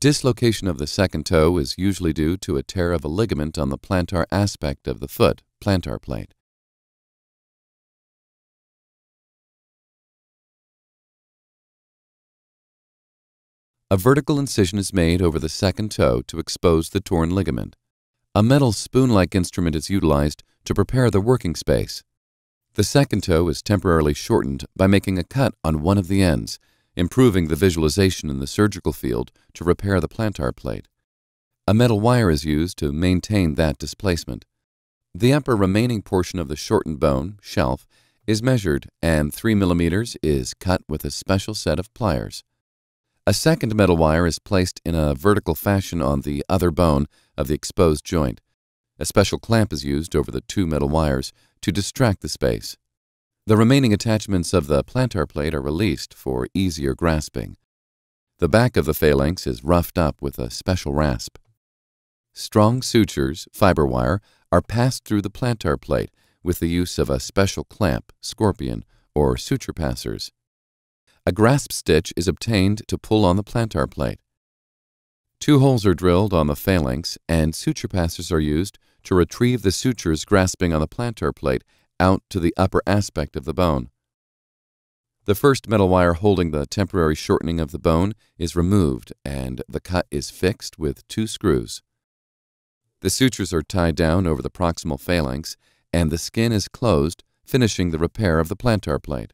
Dislocation of the second toe is usually due to a tear of a ligament on the plantar aspect of the foot, plantar plate. A vertical incision is made over the second toe to expose the torn ligament. A metal spoon-like instrument is utilized to prepare the working space. The second toe is temporarily shortened by making a cut on one of the ends, improving the visualization in the surgical field to repair the plantar plate. A metal wire is used to maintain that displacement. The upper remaining portion of the shortened bone, shelf, is measured and 3 millimeters is cut with a special set of pliers. A second metal wire is placed in a vertical fashion on the other bone of the exposed joint. A special clamp is used over the two metal wires to distract the space. The remaining attachments of the plantar plate are released for easier grasping. The back of the phalanx is roughed up with a special rasp. Strong sutures, FiberWire, are passed through the plantar plate with the use of a special clamp, scorpion, or suture passers. A grasp stitch is obtained to pull on the plantar plate. Two holes are drilled on the phalanx and suture passers are used to retrieve the sutures grasping on the plantar plate out to the upper aspect of the bone. The first metal wire holding the temporary shortening of the bone is removed and the cut is fixed with two screws. The sutures are tied down over the proximal phalanx and the skin is closed, finishing the repair of the plantar plate.